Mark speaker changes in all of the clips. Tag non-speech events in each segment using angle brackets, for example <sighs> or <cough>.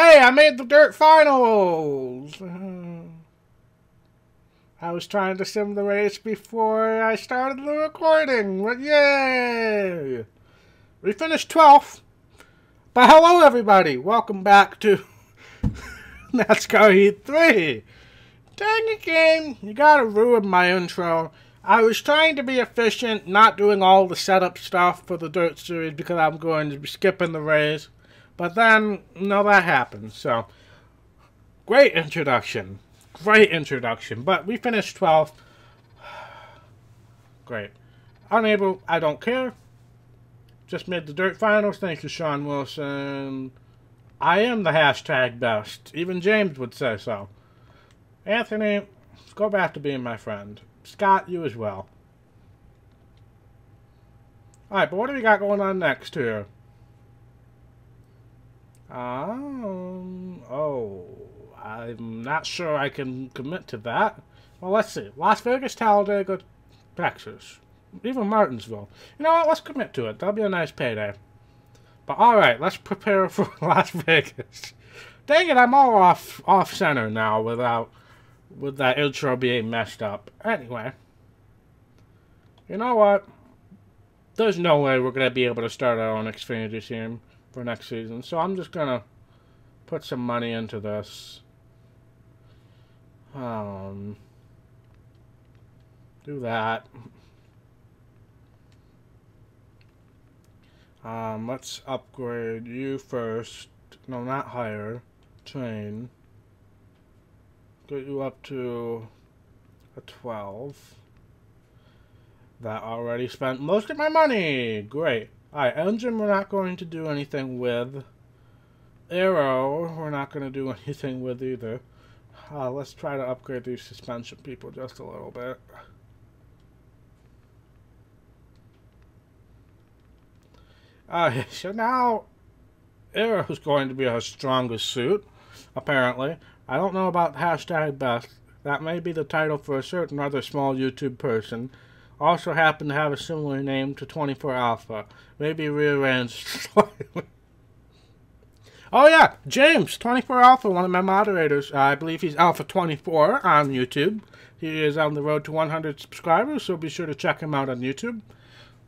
Speaker 1: Hey, I made the dirt finals! Hmm. I was trying to sim the race before I started the recording, but yay! We finished 12th. But hello, everybody. Welcome back to <laughs> NASCAR Heat 3. Dang it, game. You gotta ruin my intro. I was trying to be efficient, not doing all the setup stuff for the Dirt Series because I'm going to be skipping the race. But then, no, that happened. So, great introduction. Great introduction. But we finished 12th. <sighs> Great. Unable, I don't care. Just made the dirt finals. Thank you, Sean Wilson. I am the hashtag best. Even James would say so. Anthony, go back to being my friend. Scott, you as well. Alright, but what do we got going on next here? Um, oh, I'm not sure I can commit to that. Well, let's see. Las Vegas, Talladega, Texas. Even Martinsville. You know what? Let's commit to it. That'll be a nice payday. But alright, let's prepare <laughs> for Las Vegas. Dang it, I'm all off off center now without with that intro being messed up. Anyway. You know what? There's no way we're gonna be able to start our own Xfinity team for next season. So I'm just gonna put some money into this. Um, do that. Um, let's upgrade you first. No, not higher. Train. Get you up to a 12. That already spent most of my money. Great. Alright, engine we're not going to do anything with. Aero we're not going to do <laughs> anything with either. Uh, let's try to upgrade these suspension people just a little bit. Uh, <laughs> so now, Aero is going to be our strongest suit, apparently. I don't know about hashtag best. That may be the title for a certain other small YouTube person also happen to have a similar name to 24 Alpha. Maybe rearranged slightly. <laughs> oh yeah, James, 24 Alpha, one of my moderators. Uh, I believe he's Alpha 24 on YouTube. He is on the road to 100 subscribers, so be sure to check him out on YouTube.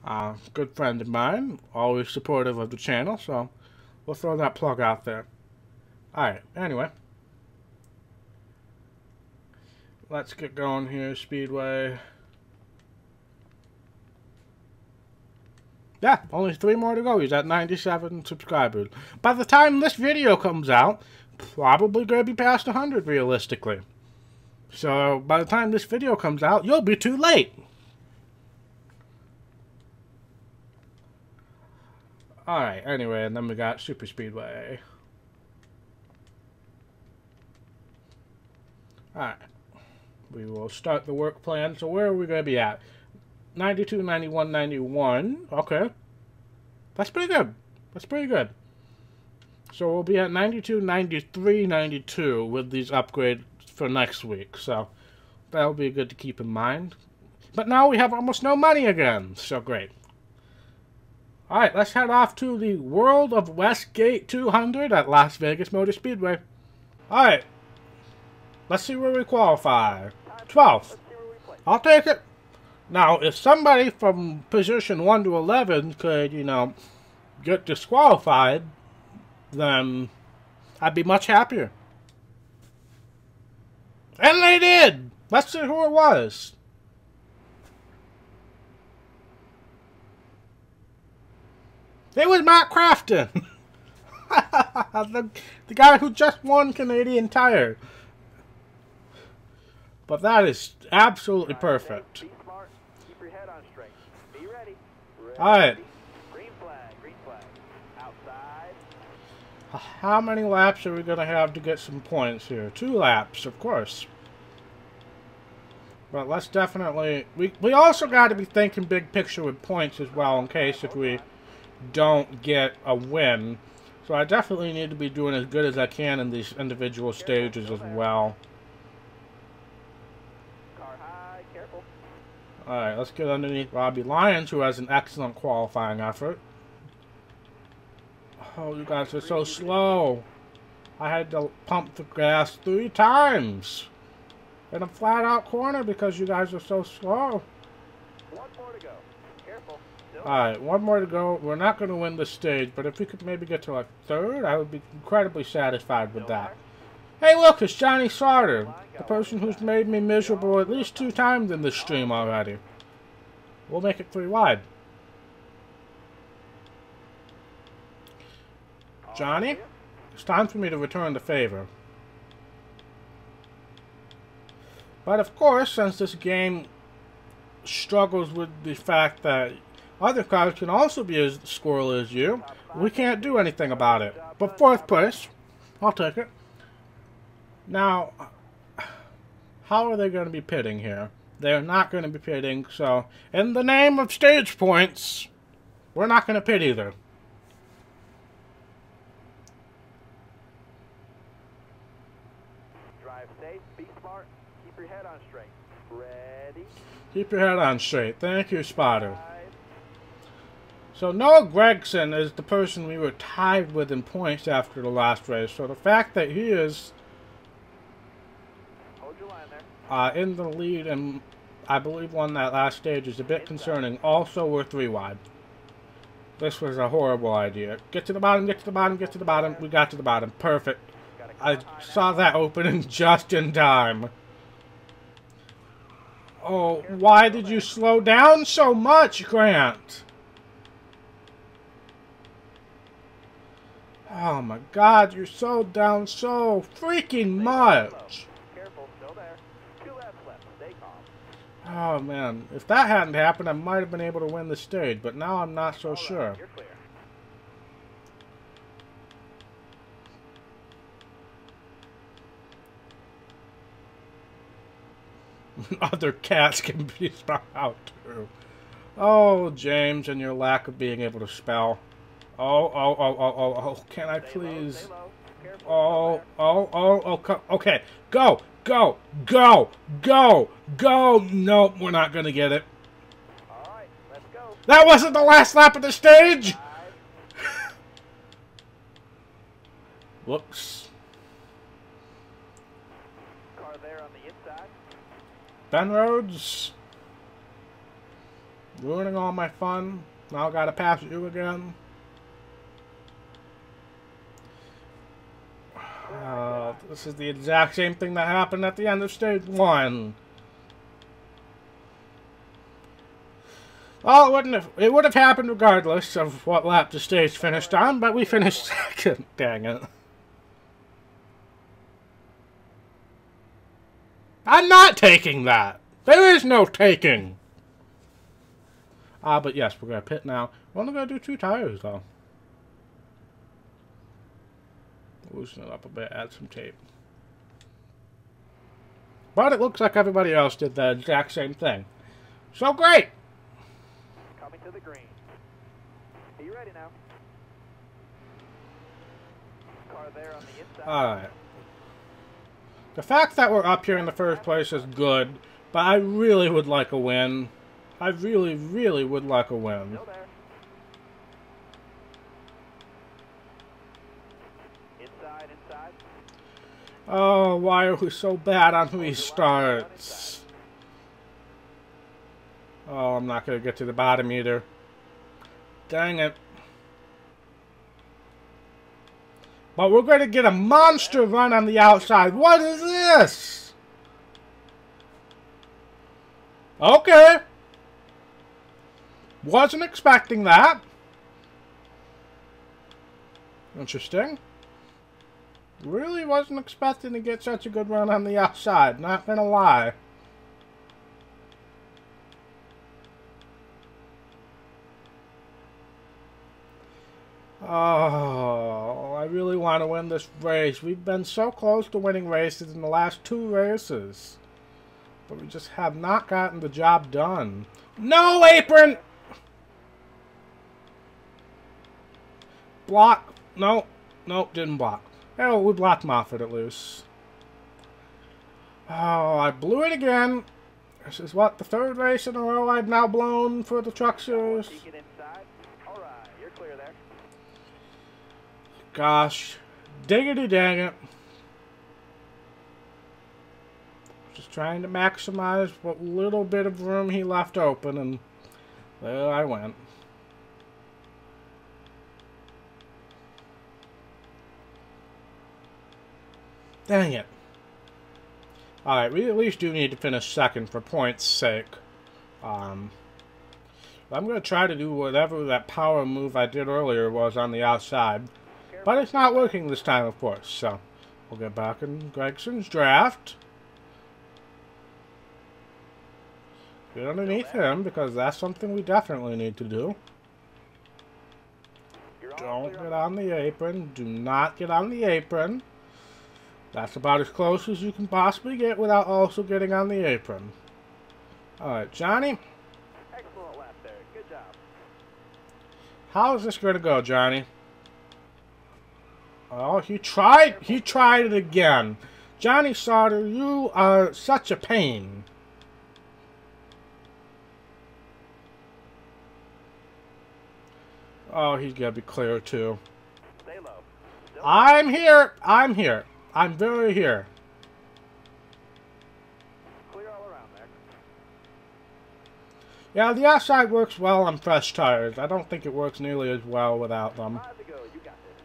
Speaker 1: Uh, good friend of mine, always supportive of the channel, so we'll throw that plug out there. Alright, anyway. Let's get going here, Speedway. Yeah, only three more to go. He's at 97 subscribers. By the time this video comes out, probably going to be past 100 realistically. So by the time this video comes out, you'll be too late. Alright, anyway, and then we got Super Speedway. Alright. We will start the work plan. So where are we going to be at? 92, 91, 91. Okay. That's pretty good. That's pretty good. So we'll be at 92, 93, 92 with these upgrades for next week. So that'll be good to keep in mind. But now we have almost no money again. So great. Alright, let's head off to the World of Westgate 200 at Las Vegas Motor Speedway. Alright. Let's see where we qualify. 12th. I'll take it. Now, if somebody from position 1 to 11 could, you know, get disqualified, then I'd be much happier. And they did! Let's see who it was. It was Matt Crafton! <laughs> the, the guy who just won Canadian Tire. But that is absolutely perfect. Alright. How many laps are we going to have to get some points here? Two laps, of course. But let's definitely... We, we also got to be thinking big picture with points as well in case if we don't get a win. So I definitely need to be doing as good as I can in these individual stages as well. Alright, let's get underneath Robbie Lyons, who has an excellent qualifying effort. Oh, you guys are so slow. I had to pump the gas three times in a flat out corner because you guys are so slow.
Speaker 2: One more to go. Careful. Still
Speaker 1: Alright, one more to go. We're not going to win this stage, but if we could maybe get to like third, I would be incredibly satisfied with that. Hey look, it's Johnny Sauter, the person who's made me miserable at least two times in this stream already. We'll make it three wide. Johnny, it's time for me to return the favor. But of course, since this game struggles with the fact that other cars can also be as squirrely as you, we can't do anything about it. But fourth place, I'll take it. Now, how are they going to be pitting here? They're not going to be pitting, so in the name of stage points, we're not going to pit either.
Speaker 2: drive safe. Be smart. Keep your head on straight. Ready.
Speaker 1: Keep your head on straight. Thank you, Spotter. So Noah Gragson is the person we were tied with in points after the last race. So the fact that he is
Speaker 2: Hold your line there.
Speaker 1: Uh, in the lead and I believe won that last stage is a bit concerning. Also, we're three wide. This was a horrible idea. Get to the bottom, get to the bottom, get to the bottom. We got to the bottom. Perfect. I saw that opening <laughs> just in time. Oh, why did you slow down so much, Grant? Oh my god, you slowed down so freaking much.
Speaker 2: Careful. Still there. Two laps left. Stay calm.
Speaker 1: Oh man, if that hadn't happened, I might have been able to win the stage, but now I'm not so
Speaker 2: All right,
Speaker 1: sure.
Speaker 2: Clear. <laughs>
Speaker 1: Other cats can <laughs> be spelled out too. Oh, James, and your lack of being able to spell. Oh, oh, oh, oh, oh, oh, can I please? Oh, oh, oh, oh, okay. Go, go, go, go, go. Nope, we're not going to get it. That wasn't the last lap of the stage! <laughs> Whoops.
Speaker 2: Car there on the inside.
Speaker 1: Ben Rhodes. Ruining all my fun. Now I gotta pass you again. Uh, this is the exact same thing that happened at the end of stage one. Well, it wouldn't have, it would have happened regardless of what lap the stage finished on, but we finished <laughs> second. Dang it. I'm not taking that. There is no taking. Ah, but yes, we're gonna pit now. We're only gonna do two tires though. Loosen it up a bit, add some tape. But it looks like everybody else did the exact same thing. So great!
Speaker 2: Coming to the green. Are you ready now? Car there on the inside.
Speaker 1: Alright. The fact that we're up here in the first place is good, but I really would like a win. I really, really would like a win.
Speaker 2: Still there. Inside, inside.
Speaker 1: Oh, why are we so bad on restarts? Oh, I'm not going to get to the bottom either. Dang it. But we're going to get a monster run on the outside. What is this? Okay. Wasn't expecting that. Interesting. Really wasn't expecting to get such a good run on the outside, not gonna lie. Oh, I really want to win this race. We've been so close to winning races in the last two races. But we just have not gotten the job done. No apron! Block. No. Nope, didn't block. Oh, we blocked Moffitt at loose. Oh, I blew it again. This is what, the third race in a row I've now blown for the truck series? Gosh Diggity dang it. Just trying to maximize what little bit of room he left open, and there I went. Dang it. Alright, we at least do need to finish second for points' sake. Um, I'm going to try to do whatever that power move I did earlier was on the outside. But it's not working this time, of course, so we'll get back in Gragson's draft. Get underneath him, because that's something we definitely need to do. Don't get on the apron. Do not get on the apron. That's about as close as you can possibly get without also getting on the apron. Alright, Johnny.
Speaker 2: Excellent lap there. Good job.
Speaker 1: How is this going to go, Johnny? Oh, he tried. He tried it again. Johnny Sauter, you are such a pain. Oh, he's got to be clear, too. I'm here. I'm here. I'm very here.
Speaker 2: clear all around there.
Speaker 1: Yeah, the outside works well on fresh tires. I don't think it works nearly as well without them.
Speaker 2: Five to go. You got this.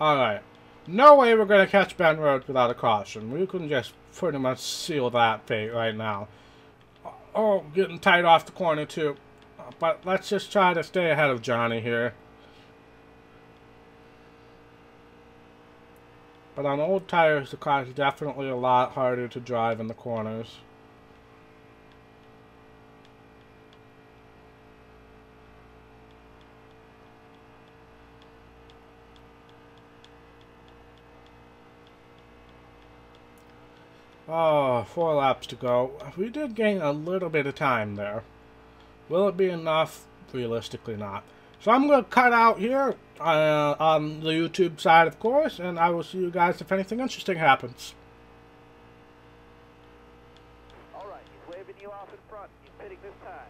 Speaker 1: Alright. No way we're going to catch Ben Rhodes without a caution. We can just pretty much seal that fate right now. Oh, getting tight off the corner too. But let's just try to stay ahead of Johnny here. But on old tires, the car is definitely a lot harder to drive in the corners. Oh, four laps to go. We did gain a little bit of time there. Will it be enough? Realistically not. So I'm going to cut out here uh, on the YouTube side, of course, and I will see you guys if anything interesting happens.
Speaker 2: All right. He's waving you off in front. He's pitting this time.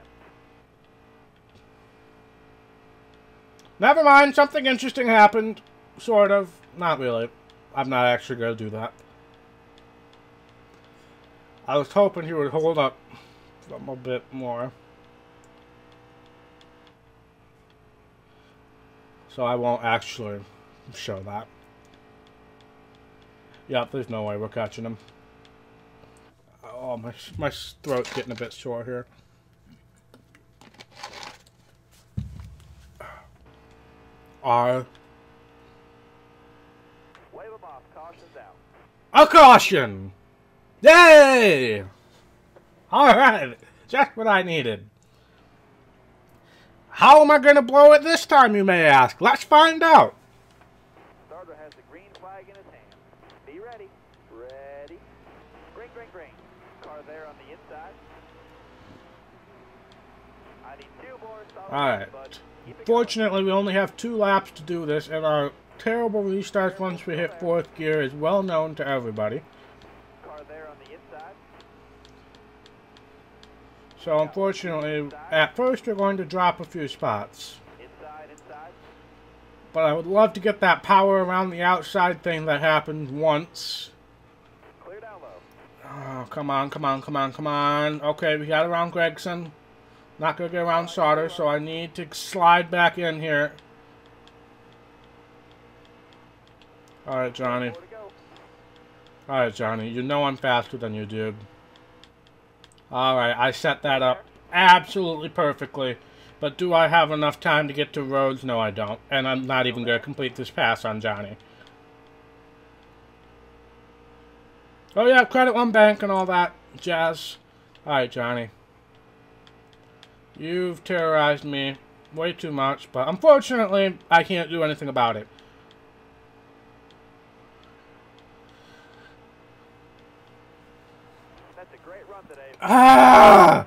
Speaker 1: Never mind, something interesting happened. Sort of. Not really. I'm not actually going to do that. I was hoping he would hold up a little bit more. So I won't actually show that. Yep, there's no way we're catching him. Oh, my, my throat's getting a bit sore here. R.
Speaker 2: Wave him off. Caution's out.
Speaker 1: A caution! Yay! Alright, just what I needed. How am I going to blow it this time, you may ask? Let's find out.
Speaker 2: Starter has the green flag in his hand. Be ready. Ready. Green, green, green. Car there on the inside. I need two more
Speaker 1: All right.
Speaker 2: laps, bud. Keep it going.
Speaker 1: Fortunately, we only have two laps to do this, and our terrible restarts once we hit fourth gear is well known to everybody.
Speaker 2: Car there on the inside.
Speaker 1: So unfortunately, at first we're going to drop a few spots. But I would love to get that power around the outside thing that happened once. Oh, come on, come on, come on, come on. Okay, we got around Gragson. Not gonna get around Sauter, so I need to slide back in here. Alright, Johnny.
Speaker 2: To.
Speaker 1: Alright, Johnny. You know I'm faster than you, dude. Alright, I set that up absolutely perfectly. But do I have enough time to get to Rhodes? No, I don't. And I'm not even going to complete this pass on Johnny. Oh, yeah, credit one bank and all that jazz. Alright, Johnny. You've terrorized me way too much, but unfortunately, I can't do anything about it.
Speaker 2: That's a great run today.
Speaker 1: Ah!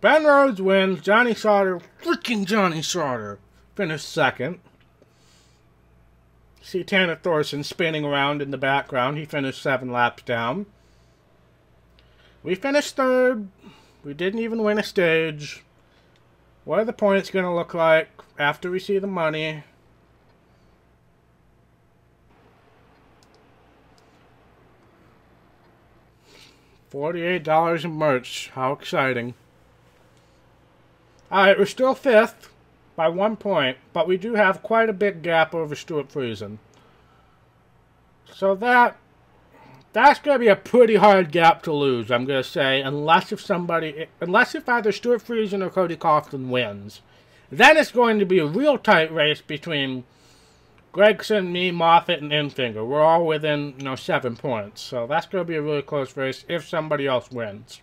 Speaker 1: Ben Rhodes wins. Johnny Sauter, freaking Johnny Sauter, finished second. See Tanner Thorson spinning around in the background. He finished seven laps down. We finished third. We didn't even win a stage. What are the points going to look like after we see the money? $48 in merch. How exciting. Alright, we're still fifth by one point, but we do have quite a big gap over Stuart Friesen. So that that's going to be a pretty hard gap to lose, I'm going to say, unless if somebody, unless if either Stuart Friesen or Cody Kaufman wins. Then it's going to be a real tight race between Gragson, me, Moffitt, and Enfinger. We're all within, you know, seven points. So that's going to be a really close race if somebody else wins.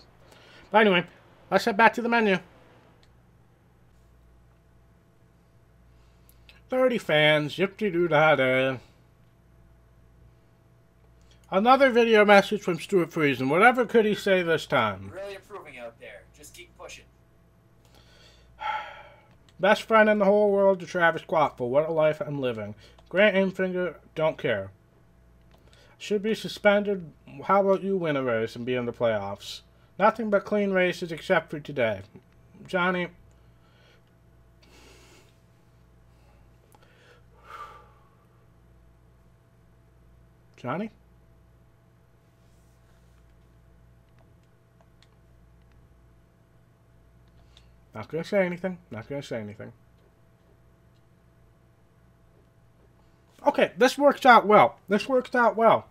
Speaker 1: But anyway, let's head back to the menu. 30 fans, yip-de-doo-da-da. Another video message from Stuart Friesen. Whatever could he say this time?
Speaker 3: Really improving out there. Just keep pushing. <sighs>
Speaker 1: Best friend in the whole world to Travis Kvapil. What a life I'm living. Grant Enfinger, don't care. Should be suspended. How about you win a race and be in the playoffs? Nothing but clean races except for today. Johnny. <sighs> Johnny? Not to say anything. Not to say anything. Okay, this works out well. This works out well.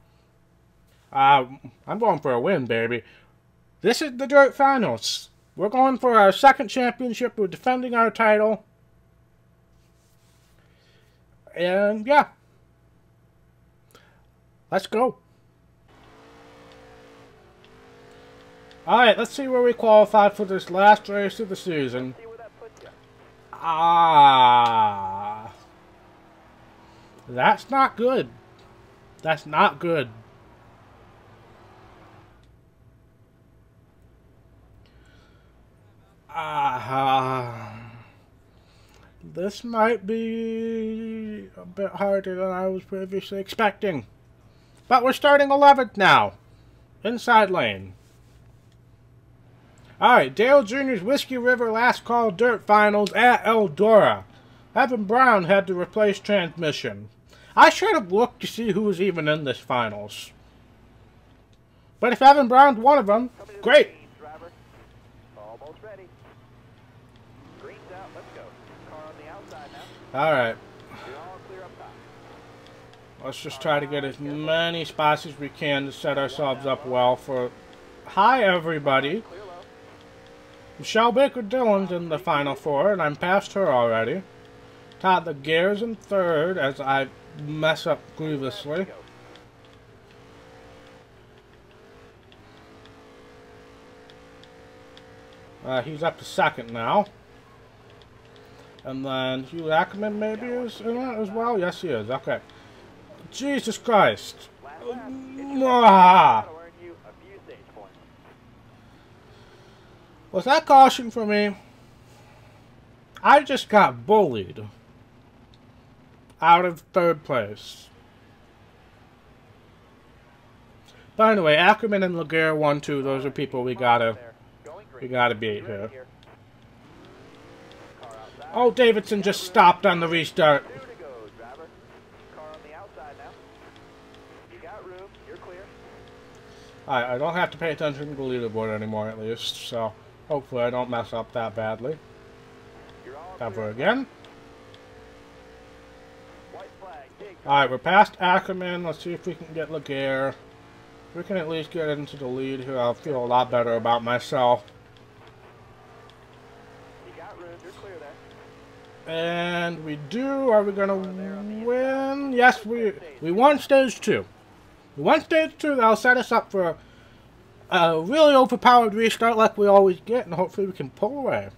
Speaker 1: Uh, I'm going for a win, baby. This is the Dirt Finals. We're going for our second championship. We're defending our title. And, yeah. Let's go. Alright, let's see where we qualify for this last race of the season. Ah. That's not good. That's not good. Ah. This might be a bit harder than I was previously expecting. But we're starting 11th now. Inside lane. Alright, Dale Jr.'s Whiskey River Last Call Dirt Finals at Eldora. Evan Brown had to replace transmission. I should have looked to see who was even in this finals. But if Evan Brown's one of them, great. Alright. Let's just try to get as many spots as we can to set ourselves up well for... Hi, everybody. Michelle Baker Dillon's in the final four, and I'm past her already. Todd the Gears in third, as I mess up grievously. Uh, he's up to second now. And then Hugh Ackerman maybe is in it as well? Yes, he is. Okay. Jesus Christ. Ah. Was that caution for me? I just got bullied out of third place. By the way, Ackerman and Laguerre one two. Those are people we gotta we gotta beat here. Oh, Davidson just stopped on the restart. I I don't have to pay attention to the leaderboard anymore, at least. So. Hopefully I don't mess up that badly. Ever again. Alright, we're past Ackerman. Let's see if we can get Laguerre. we can at least get into the lead here, I'll feel a lot better about myself. And we do. Are we going to win? Yes, we we won stage two. We won stage two. That'll set us up for a really overpowered restart like we always get, and hopefully we can pull away.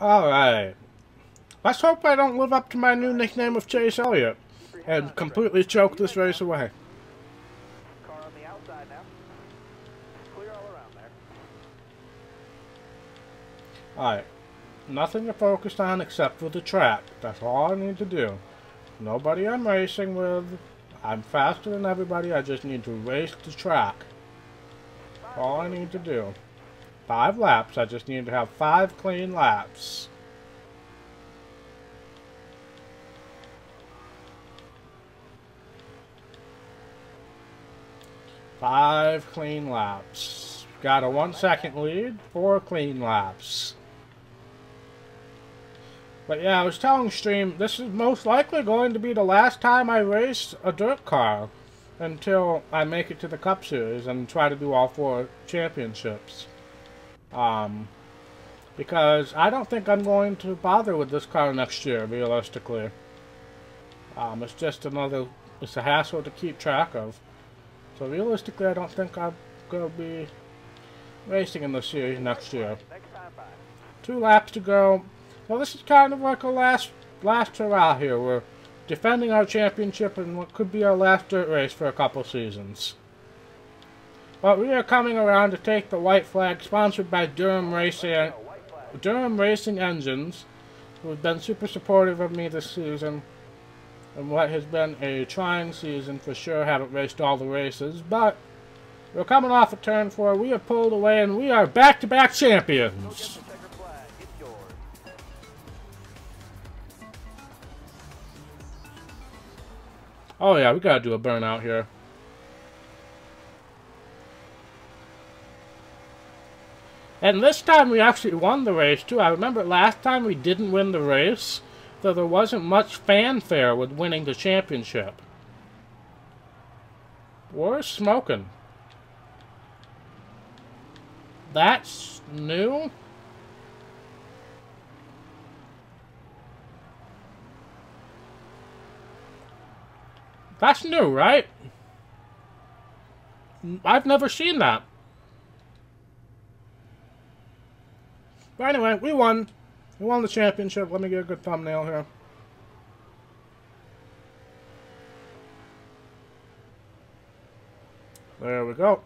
Speaker 1: Alright. Let's hope I don't live up to my new nickname of Chase Elliott and completely choke this race away. Alright. Nothing to focus on except for the track. That's all I need to do. Nobody I'm racing with. I'm faster than everybody. I just need to race the track. All I need to do. Five laps. I just need to have five clean laps. Five clean laps. Got a one second lead. Four clean laps. But yeah, I was telling Stream, this is most likely going to be the last time I race a dirt car until I make it to the Cup Series and try to do all four championships. Um, because I don't think I'm going to bother with this car next year, realistically. Um, it's just another, it's a hassle to keep track of. So realistically, I don't think I'm going to be racing in the series next year. Two laps to go. So this is kind of like a last last hurrah here. We're defending our championship in what could be our last dirt race for a couple seasons. But we are coming around to take the white flag, sponsored by Durham Racing. Durham Racing Engines, who have been super supportive of me this season. And what has been a trying season for sure. Haven't raced all the races, but we're coming off a turn four. We have pulled away, and we are back-to-back
Speaker 2: get
Speaker 1: champions. Oh yeah, we gotta do a burnout here. And this time we actually won the race too. I remember last time we didn't win the race, though there wasn't much fanfare with winning the championship. We're smoking. That's new? That's new, right? I've never seen that. But anyway, we won. We won the championship. Let me get a good thumbnail here. There we go.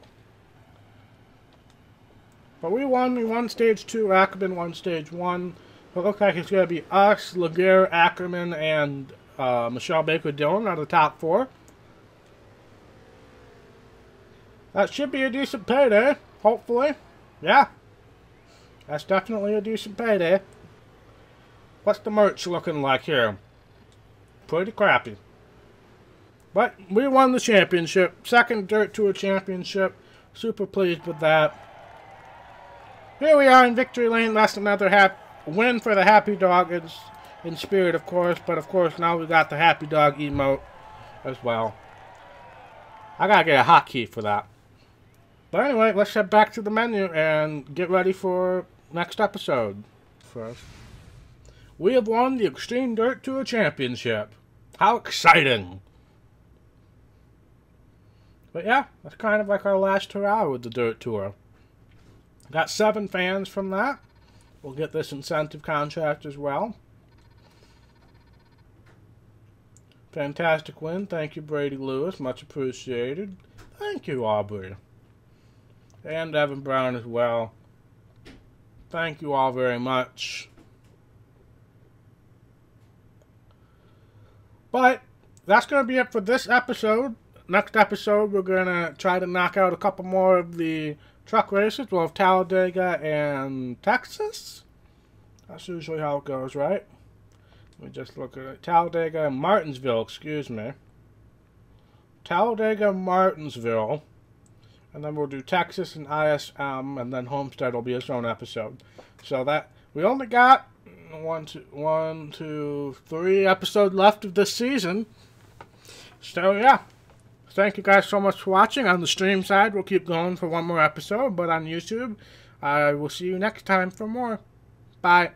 Speaker 1: But we won. We won stage two. Ackerman won stage one. It looks like it's going to be us, Laguerre, Ackerman, and uh, Michelle Baker Dillon are the top four. That should be a decent payday, hopefully. Yeah. That's definitely a decent payday. What's the merch looking like here? Pretty crappy. But we won the championship. Second Dirt Tour championship. Super pleased with that. Here we are in victory lane. That's another hap win for the Happy Dog. In spirit, of course. But of course, now we got the Happy Dog emote as well. I gotta get a hotkey for that. But anyway, let's head back to the menu and get ready for next episode. First, we have won the Extreme Dirt Tour Championship. How exciting! But yeah, that's kind of like our last hurrah with the Dirt Tour. Got seven fans from that. We'll get this incentive contract as well. Fantastic win. Thank you, Brady Lewis. Much appreciated. Thank you, Aubrey. And Evan Brown as well. Thank you all very much. But that's going to be it for this episode. Next episode, we're going to try to knock out a couple more of the truck races. We'll have Talladega and Texas. That's usually how it goes, right? Me just look at it. Talladega Martinsville, excuse me. Talladega, Martinsville. And then we'll do Texas and ISM, and then Homestead will be its own episode. So that we only got one, two, one, two, three episodes left of this season. So yeah, thank you guys so much for watching. On the stream side, we'll keep going for one more episode, but on YouTube, I will see you next time for more. Bye.